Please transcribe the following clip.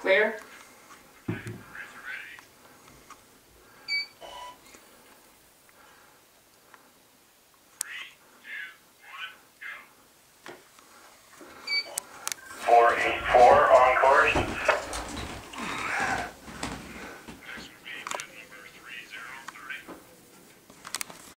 Clear? Four eight four.